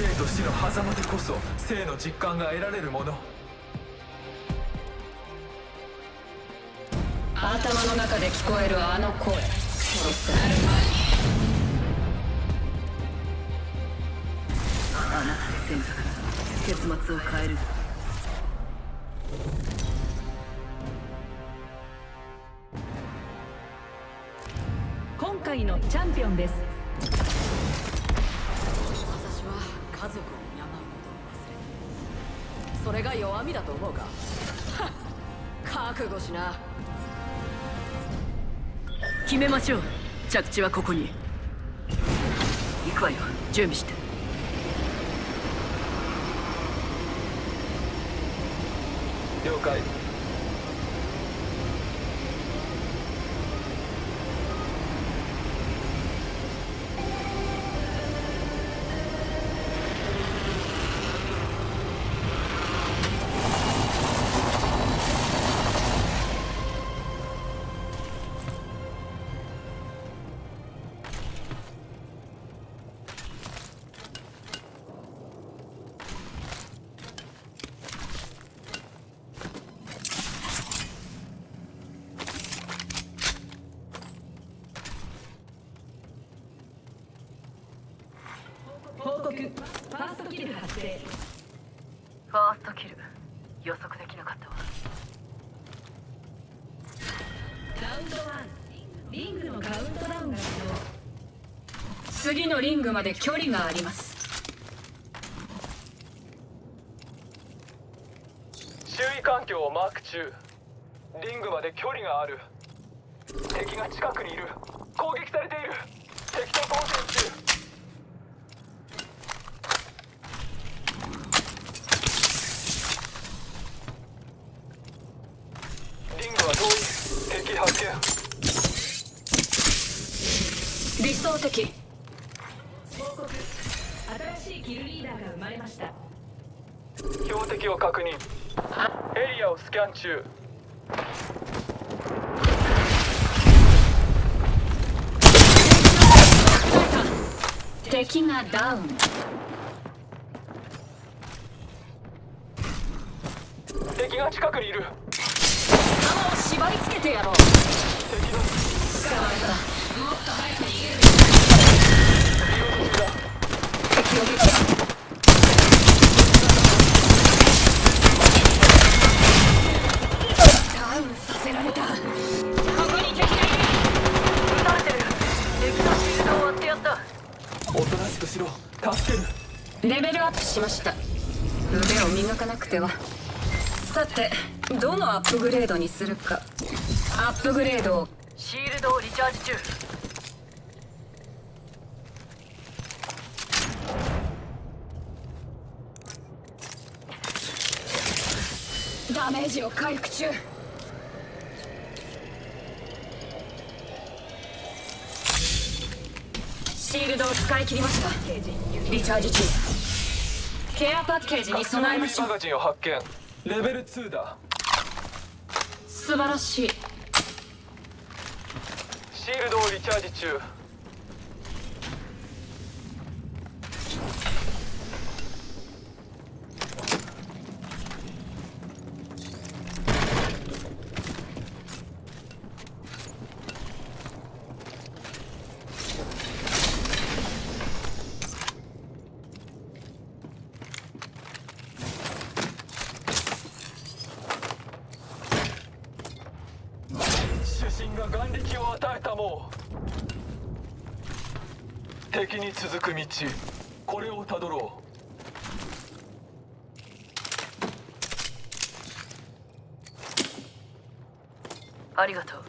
生と死の狭間でこそ生の実感が得られるもの。頭の中で聞こえるあの声。殺せあなたの選択結末を変える。今回のチャンピオンですれが弱みだと思うか？覚悟しな。決めましょう。着地はここに。行くわよ。準備して。了解。キル発生ファーストキル予測できなかったわ。ラウンド1リングのカウントダウンが。始動次のリングまで距離があります。周囲環境をマーク中。リングまで距離がある。敵が近くにいる。攻撃されている。敵と交戦中リングは遠い敵発見理想的報告新しいキルリーダーが生まれました標的を確認。エリアをスキャン中。敵がダウン。敵が近くにいる。弾を縛り付けてやろう。敵の。捕まえたレベルアップしました。腕を磨かなくては。さてどのアップグレードにするか。アップグレードを。シールドをリチャージ中。ダメージを回復中。シールドを使い切りました。リチャージ中。ケアパッケージに備えましょう。マガジンを発見。レベル2だ。素晴らしい。シールドをリチャージ中主審が眼力を与えたもう敵に続く道これをたどろう。ありがとう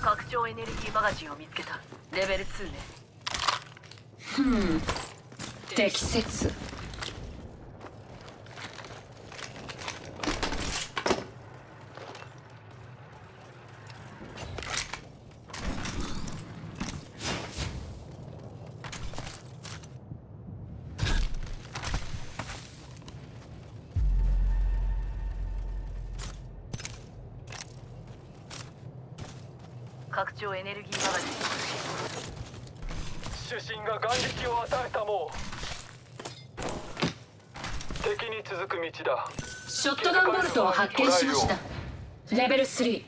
拡張エネルギーマガジンを見つけた。レベル2ね。適切。拡張エネルギーマガジン。主審が眼力を与えたもう敵に続く道だ。ショットガンボルトを発見しました。レベル3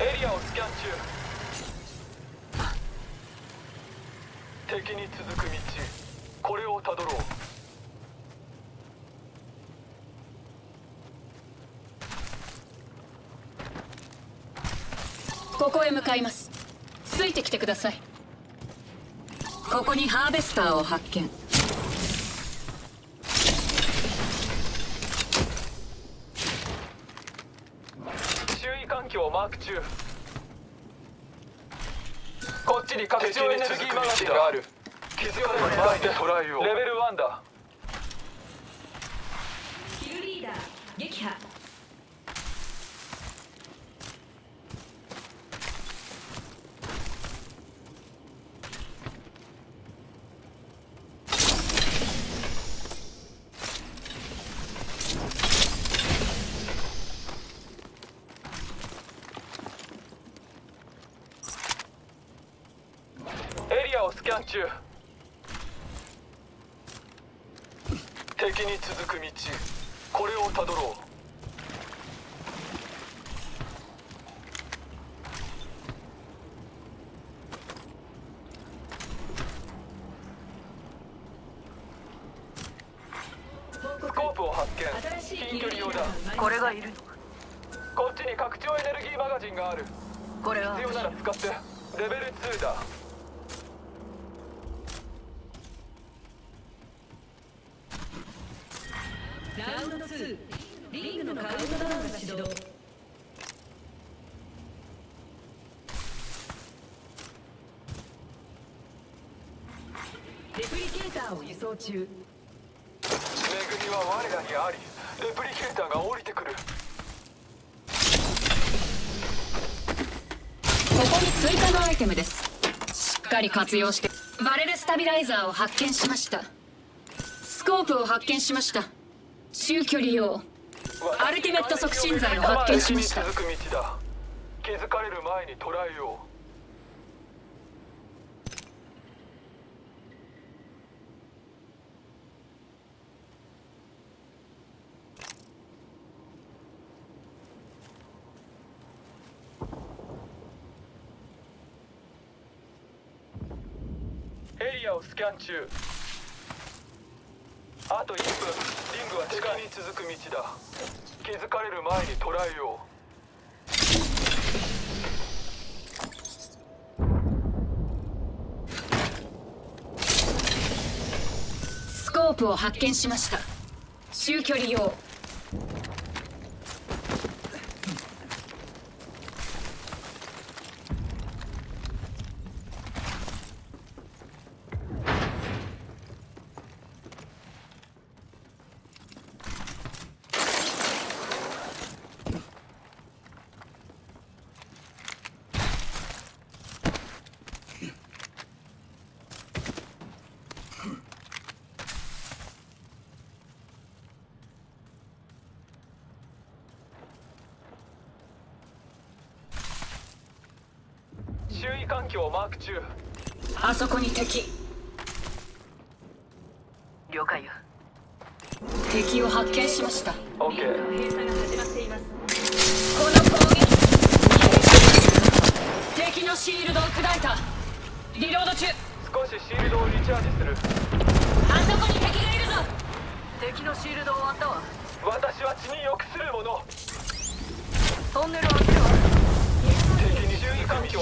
エリアをスキャン中敵に続く道これをたどろう。ここへ向かいます。ついてきてください。ここにハーベスターを発見。周囲環境をマーク中。こっちに拡張エネルギーマガジンがある。気づかれる前に捉えようレベル1だ。キルリーダー撃破エリアをスキャン中敵に続く道これをたどろうスコープを発見新しい近距離用だこれがいるの？こっちに拡張エネルギーマガジンがある。これは。必要なら使って。レベル2だ。ラウンド2リングのカウントダウンが始動。レプリケーターを輸送中恵みは我らにありレプリケーターが降りてくる。ここに追加のアイテムです。しっかり活用してバレルスタビライザーを発見しました。スコープを発見しました。中距離用。アルティメット促進剤を発見しました。気づかれる前に捉えようエリアをスン中。あと1分。リングは地下に続く道だ。気づかれる前に捕らえようスコープを発見しました。中距離用。環境をマーク中。あそこに敵。了解よ。敵を発見しました。こオッケー。閉鎖が始まっています。の攻撃。敵のシールドを砕いた。リロード中。少しシールドをリチャージする。あそこに敵がいるぞ。敵のシールド終わったわ。私は血に良くするもの。トンネル開けるわ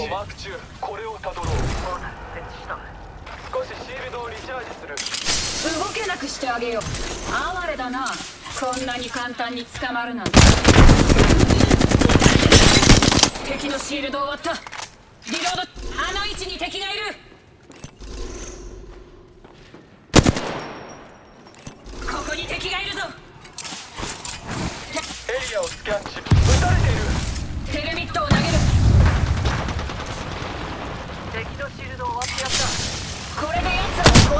をマーク中これをたどろう少しシールドをリチャージする動けなくしてあげよう哀れだなこんなに簡単に捕まるなんて敵のシールド終わったリロードあの位置に敵がいるここに敵がいるぞ。エリアをスキャンし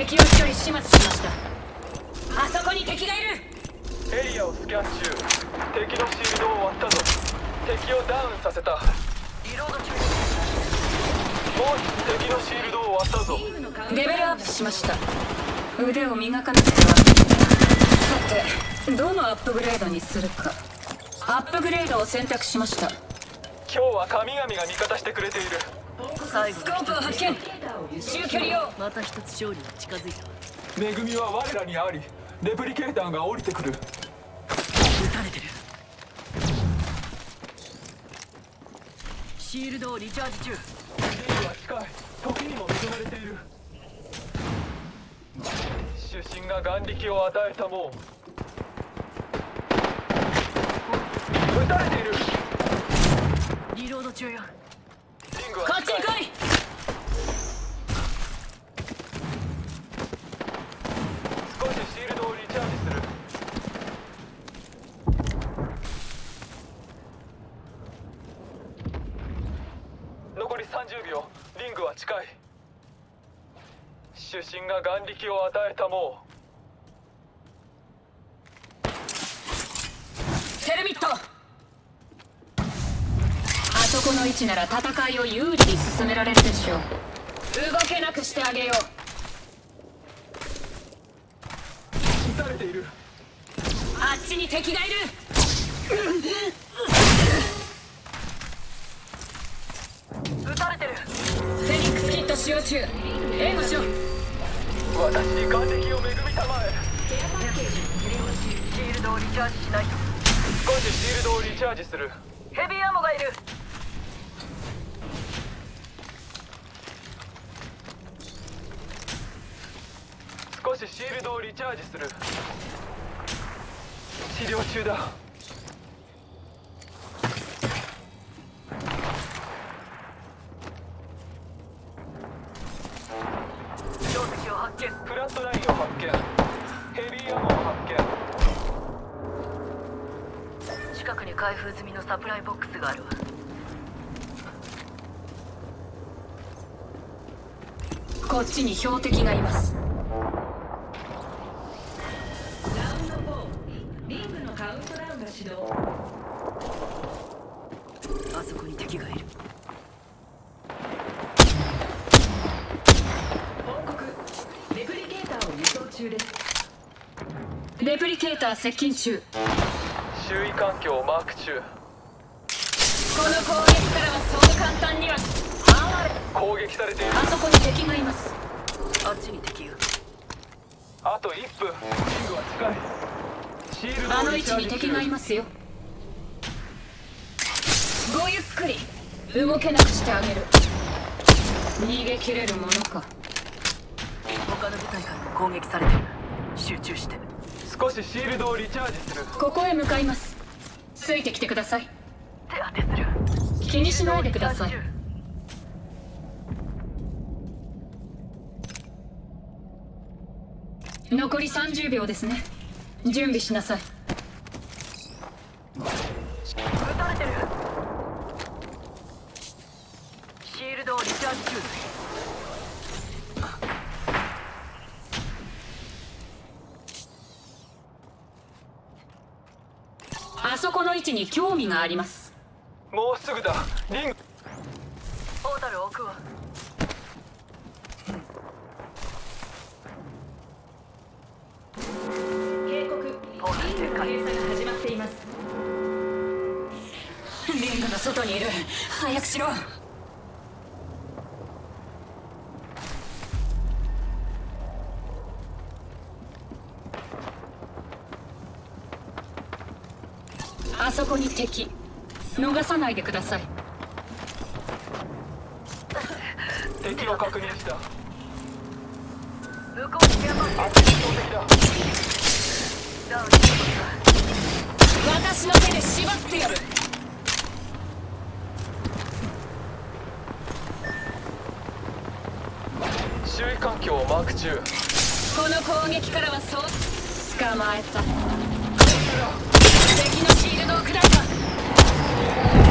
敵を一人始末しました。あそこに敵がいる。エリアをスキャン中。敵のシールドを割ったぞ。敵をダウンさせた。リロード中もう敵のシールドを割ったぞ。レベルアップしました。腕を磨かなければ。さてどのアップグレードにするか。アップグレードを選択しました。今日は神々が味方してくれている。最後スコープを発見中距離を。また一つ勝利に近づいた。恵みは我らにありレプリケーターが降りてくる。撃たれてる。シールドをリチャージ中。リングは近い時にも恵まれている。主神が眼力を与えたもう撃たれている。リロード中よ。こっちに来い少しシールドをリチャージする残り30秒リングは近い主神が眼力を与えたもテルミット。あそこの位置なら戦いを有利に進められるでしょう。動けなくしてあげよう。う撃たれている。あっちに敵がいる。撃たれてる。フェニックスキット使用中。援護しろ私を恵みたまえシールドをリチャージしないと少しシールドをリチャージするヘビーアモがいる。少しシールドをリチャージする。治療中だ開封済みのサプライボックスがあるわ。こっちに標的がいます。ラウンド4リングのカウントダウンが始動。あそこに敵がいる。報告。レプリケーターを輸送中です。レプリケーター接近中周囲環境をマーク中。この攻撃からはそう簡単には攻撃されている。あそこに敵がいます。あっちに敵があと1分。リングは近い。シールドあをの位置に敵がいますよ。ごゆっくり。動けなくしてあげる。逃げ切れるものか。他の部隊からも攻撃されてる。集中して少しシールドをリチャージする。ここへ向かいます。ついてきてください。手当てする。気にしないでください。残り30秒ですね。準備しなさい撃たれてるシールドをリチャージ中あそこの位置に興味があります。もうすぐだ。リング。ポータル置くわ警告。リングの閉鎖が始まっています。リングの外にいる。早くしろこに敵。逃さないでください。敵を確認した。向こうに山私の手で縛ってやる。周囲環境をマーク中。この攻撃からはそう捕まえた敵のシールドを砕い。た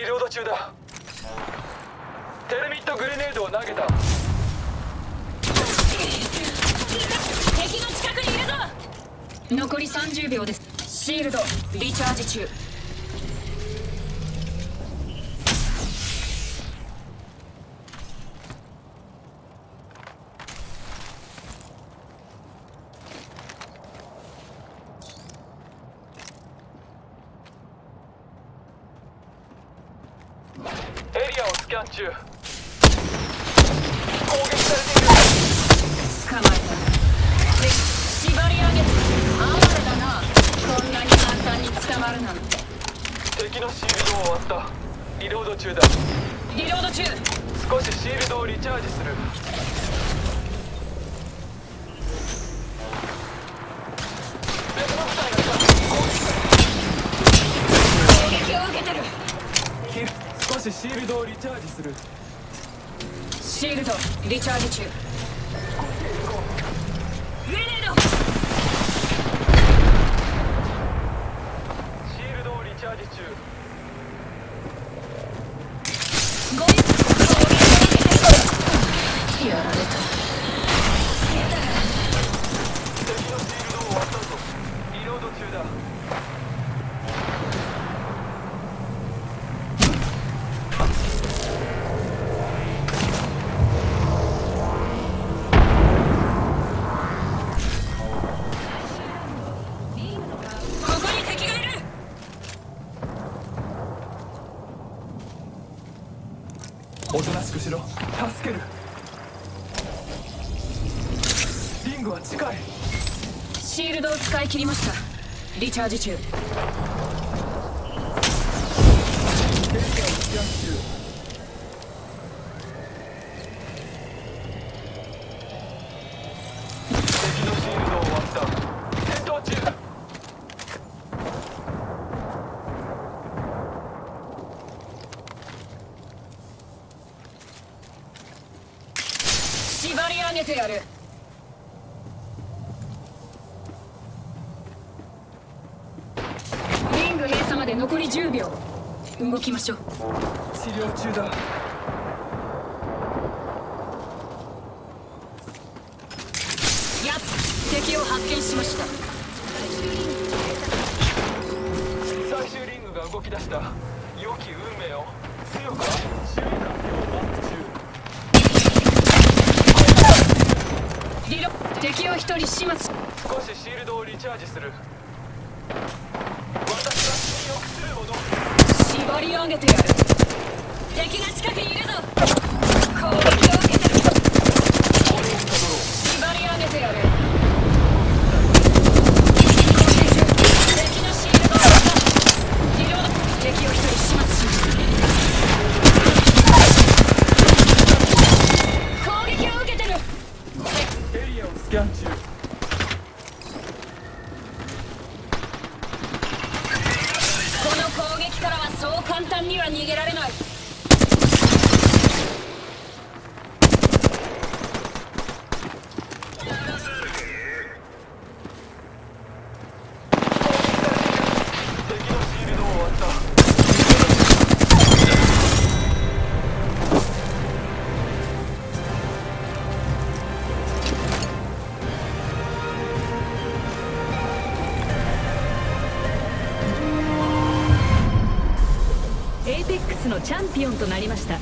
リロード中だ。テルミットグレネードを投げた。敵の近くにいるぞ。残り30秒です。シールドリチャージ中。する。シールドリチャージ中。リチ療中だやつ敵を発見しました。最終リングが動き出した。良き運命を。強く周囲環境をク中。リロ敵を一人始末。少しシールドをリチャージする。私は死に臆する者縛り上げてやる敵が近くにいるぞ。攻撃を受けてる。縛り上げてやこの攻撃からはそう簡単には逃げられないピオンとなりました。